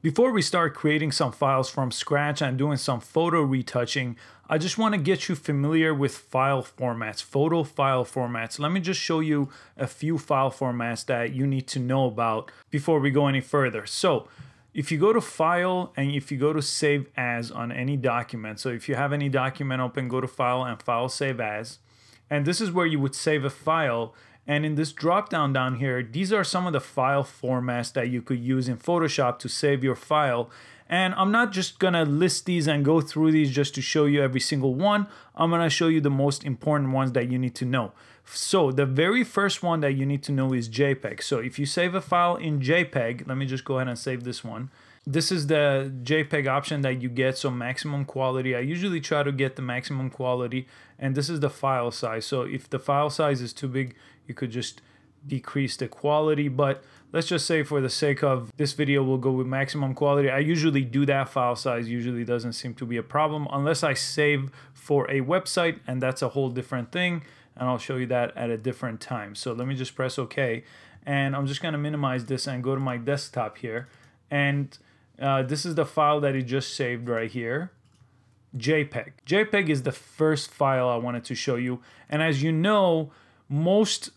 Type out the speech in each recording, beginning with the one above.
Before we start creating some files from scratch and doing some photo retouching, I just want to get you familiar with file formats, photo file formats. Let me just show you a few file formats that you need to know about before we go any further. So if you go to file and if you go to save as on any document, so if you have any document open, go to file and file save as. And this is where you would save a file and in this drop down down here, these are some of the file formats that you could use in Photoshop to save your file. And I'm not just gonna list these and go through these just to show you every single one. I'm gonna show you the most important ones that you need to know. So the very first one that you need to know is JPEG. So if you save a file in JPEG, let me just go ahead and save this one. This is the JPEG option that you get, so maximum quality. I usually try to get the maximum quality, and this is the file size. So if the file size is too big, you could just decrease the quality but let's just say for the sake of this video we'll go with maximum quality i usually do that file size usually doesn't seem to be a problem unless i save for a website and that's a whole different thing and i'll show you that at a different time so let me just press ok and i'm just going to minimize this and go to my desktop here and uh, this is the file that it just saved right here jpeg jpeg is the first file i wanted to show you and as you know most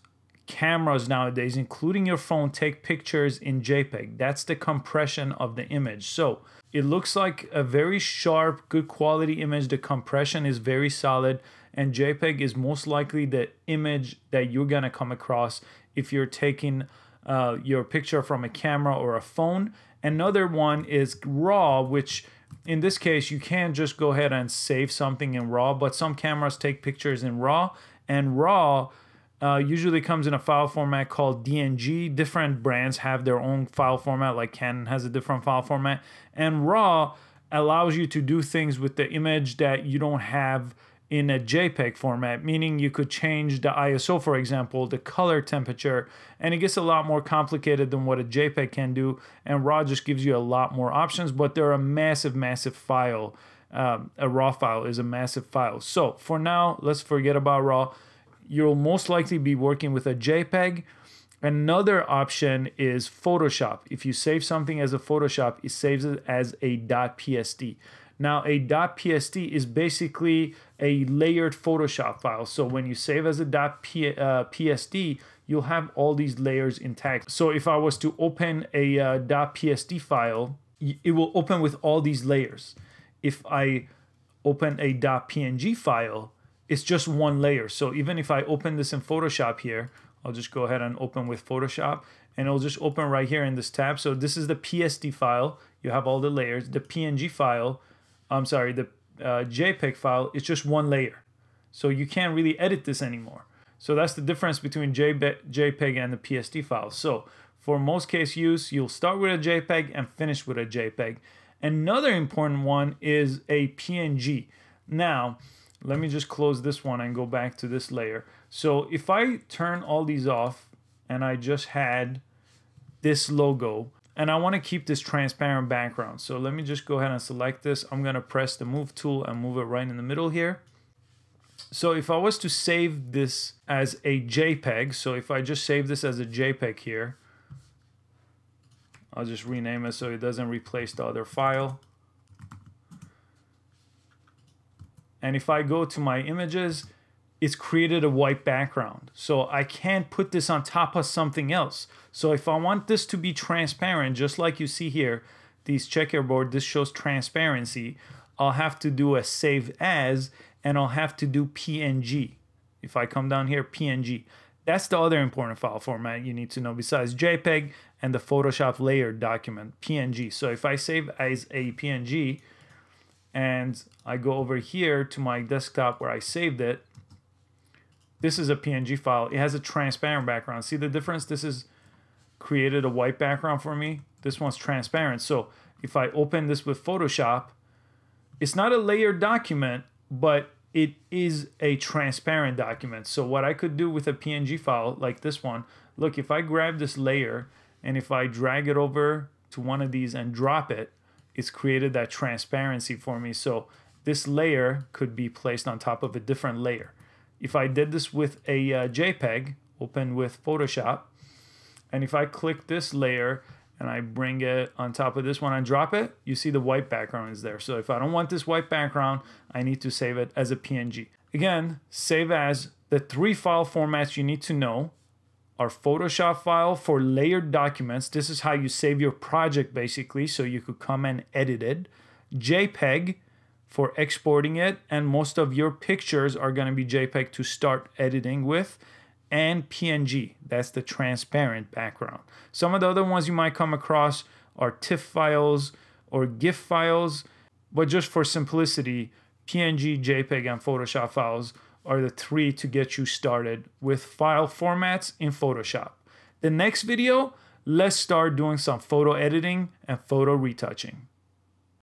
cameras nowadays, including your phone, take pictures in JPEG. That's the compression of the image. So it looks like a very sharp, good quality image. The compression is very solid, and JPEG is most likely the image that you're gonna come across if you're taking uh, your picture from a camera or a phone. Another one is RAW, which in this case, you can't just go ahead and save something in RAW, but some cameras take pictures in RAW, and RAW uh, usually comes in a file format called DNG. Different brands have their own file format, like Canon has a different file format. And RAW allows you to do things with the image that you don't have in a JPEG format, meaning you could change the ISO, for example, the color temperature, and it gets a lot more complicated than what a JPEG can do. And RAW just gives you a lot more options, but they're a massive, massive file. Um, a RAW file is a massive file. So for now, let's forget about RAW you'll most likely be working with a JPEG. Another option is Photoshop. If you save something as a Photoshop, it saves it as a .psd. Now, a .psd is basically a layered Photoshop file. So when you save as a .psd, uh, you'll have all these layers intact. So if I was to open a uh, .psd file, it will open with all these layers. If I open a .png file, it's just one layer. So even if I open this in Photoshop here, I'll just go ahead and open with Photoshop and it'll just open right here in this tab. So this is the PSD file. You have all the layers. The PNG file, I'm sorry, the uh, JPEG file is just one layer. So you can't really edit this anymore. So that's the difference between JPEG and the PSD file. So for most case use, you'll start with a JPEG and finish with a JPEG. Another important one is a PNG. Now, let me just close this one and go back to this layer. So if I turn all these off and I just had this logo and I want to keep this transparent background. So let me just go ahead and select this. I'm going to press the move tool and move it right in the middle here. So if I was to save this as a JPEG, so if I just save this as a JPEG here, I'll just rename it so it doesn't replace the other file. And if I go to my images, it's created a white background. So I can't put this on top of something else. So if I want this to be transparent, just like you see here, these checkerboard, this shows transparency. I'll have to do a save as, and I'll have to do PNG. If I come down here, PNG. That's the other important file format you need to know besides JPEG and the Photoshop layer document, PNG. So if I save as a PNG, and I go over here to my desktop where I saved it, this is a PNG file. It has a transparent background. See the difference? This is created a white background for me. This one's transparent. So if I open this with Photoshop, it's not a layered document, but it is a transparent document. So what I could do with a PNG file like this one, look, if I grab this layer and if I drag it over to one of these and drop it, it's created that transparency for me. So this layer could be placed on top of a different layer. If I did this with a uh, JPEG, open with Photoshop, and if I click this layer and I bring it on top of this one and drop it, you see the white background is there. So if I don't want this white background, I need to save it as a PNG. Again, save as the three file formats you need to know are Photoshop file for layered documents. This is how you save your project basically, so you could come and edit it. JPEG for exporting it, and most of your pictures are going to be JPEG to start editing with and PNG. That's the transparent background. Some of the other ones you might come across are TIFF files or GIF files, but just for simplicity, PNG, JPEG, and Photoshop files are the three to get you started with file formats in Photoshop. The next video, let's start doing some photo editing and photo retouching.